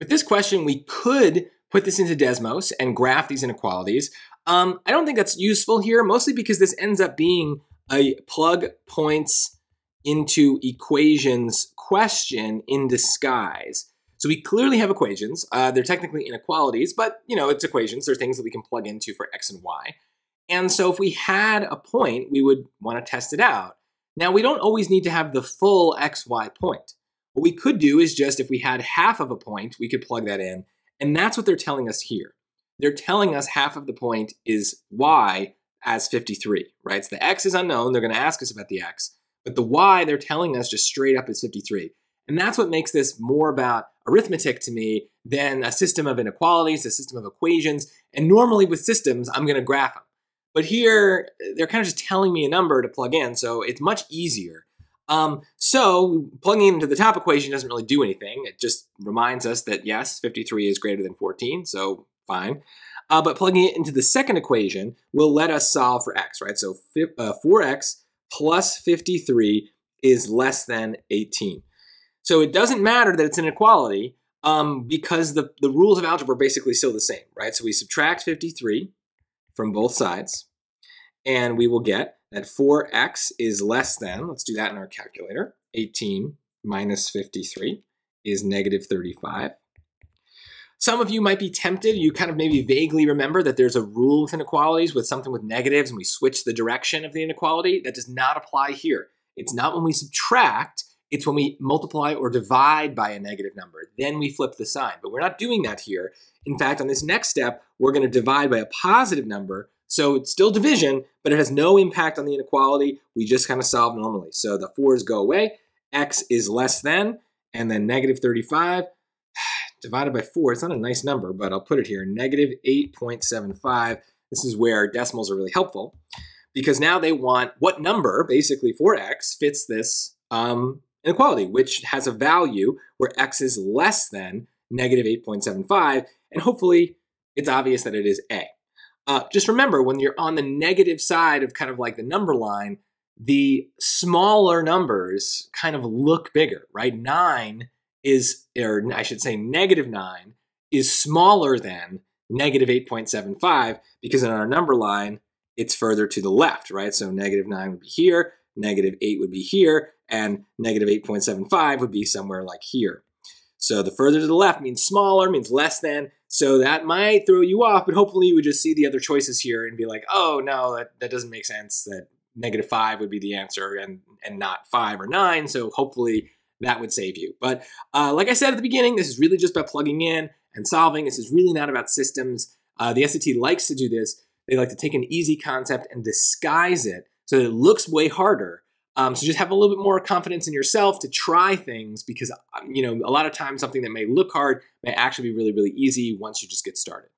With this question, we could put this into Desmos and graph these inequalities. Um, I don't think that's useful here, mostly because this ends up being a plug points into equations question in disguise. So we clearly have equations. Uh, they're technically inequalities, but you know, it's equations. They're things that we can plug into for x and y. And so if we had a point, we would want to test it out. Now we don't always need to have the full xy point. What we could do is just if we had half of a point, we could plug that in. And that's what they're telling us here. They're telling us half of the point is y as 53, right? So the x is unknown. They're going to ask us about the x. But the y, they're telling us just straight up is 53. And that's what makes this more about arithmetic to me than a system of inequalities, a system of equations. And normally with systems, I'm going to graph them. But here, they're kind of just telling me a number to plug in, so it's much easier um, so plugging it into the top equation doesn't really do anything. It just reminds us that yes, 53 is greater than 14, so fine. Uh, but plugging it into the second equation will let us solve for x, right? So uh, 4x plus 53 is less than 18. So it doesn't matter that it's an inequality um, because the, the rules of algebra are basically still the same, right? So we subtract 53 from both sides, and we will get that 4x is less than, let's do that in our calculator, 18 minus 53 is negative 35. Some of you might be tempted, you kind of maybe vaguely remember that there's a rule with inequalities with something with negatives and we switch the direction of the inequality. That does not apply here. It's not when we subtract, it's when we multiply or divide by a negative number. Then we flip the sign, but we're not doing that here. In fact, on this next step, we're gonna divide by a positive number so it's still division, but it has no impact on the inequality. We just kind of solve normally. So the 4's go away. x is less than, and then negative 35 divided by 4. It's not a nice number, but I'll put it here. Negative 8.75. This is where decimals are really helpful because now they want what number, basically 4x, fits this um, inequality, which has a value where x is less than negative 8.75. And hopefully it's obvious that it is a. Uh, just remember when you're on the negative side of kind of like the number line, the smaller numbers kind of look bigger, right? Nine is, or I should say, negative nine is smaller than negative 8.75 because in our number line, it's further to the left, right? So negative 9 would be here, negative 8 would be here, and negative 8.75 would be somewhere like here. So the further to the left means smaller, means less than. So that might throw you off, but hopefully you would just see the other choices here and be like, oh no, that, that doesn't make sense. That negative five would be the answer and, and not five or nine. So hopefully that would save you. But uh, like I said at the beginning, this is really just about plugging in and solving. This is really not about systems. Uh, the SAT likes to do this. They like to take an easy concept and disguise it so that it looks way harder um, so just have a little bit more confidence in yourself to try things because, um, you know, a lot of times something that may look hard may actually be really, really easy once you just get started.